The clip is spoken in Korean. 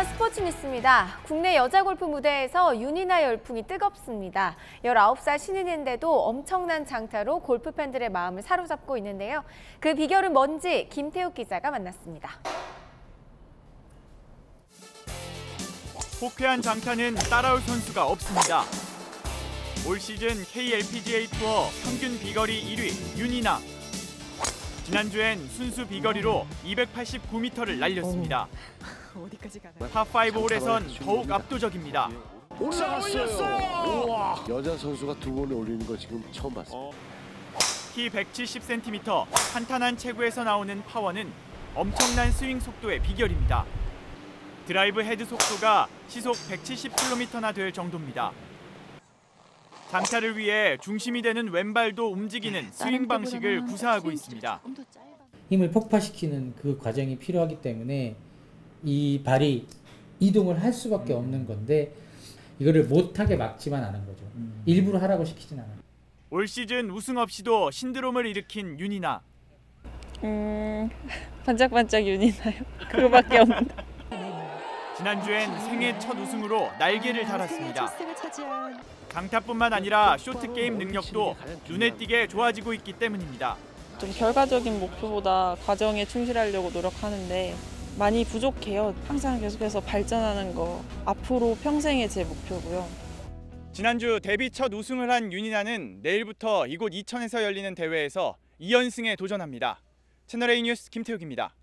이번 스포츠 뉴스입니다. 국내 여자 골프 무대에서 윤이나 열풍이 뜨겁습니다. 19살 신인인데도 엄청난 장타로 골프 팬들의 마음을 사로잡고 있는데요. 그 비결은 뭔지 김태욱 기자가 만났습니다. 호쾌한 장타는 따라올 선수가 없습니다. 올 시즌 KLPGA 투어 평균 비거리 1위 윤이나. 지난주엔 순수 비거리로 289m를 날렸습니다. 어 디까지 가나요? 파5 홀에선 더욱 압도적입니다. 올라갔어요. 우와. 여자 선수가 two on을 올리는 거 지금 처음 봤어요. 키 170cm, 탄탄한 체구에서 나오는 파워는 엄청난 스윙 속도의 비결입니다. 드라이브 헤드 속도가 시속 170km나 될 정도입니다. 장타를 위해 중심이 되는 왼발도 움직이는 스윙 방식을 구사하고 있습니다. 힘을 폭파시키는 그 과정이 필요하기 때문에 이 발이 이동을 할 수밖에 없는 건데 이거를 못하게 막지만 않은 거죠. 일부러 하라고 시키진 않아요. 올 시즌 우승 없이도 신드롬을 일으킨 윤이나. 음 반짝반짝 윤이나요? 그거밖에 없는데. 지난주엔 생애 첫 우승으로 날개를 달았습니다. 강타뿐만 아니라 쇼트 게임 능력도 눈에 띄게 좋아지고 있기 때문입니다. 좀 결과적인 목표보다 과정에 충실하려고 노력하는데 많이 부족해요. 항상 계속해서 발전하는 거 앞으로 평생의 제 목표고요. 지난주 데뷔 첫 우승을 한 윤이나는 내일부터 이곳 이천에서 열리는 대회에서 2연승에 도전합니다. 채널A 뉴스 김태욱입니다.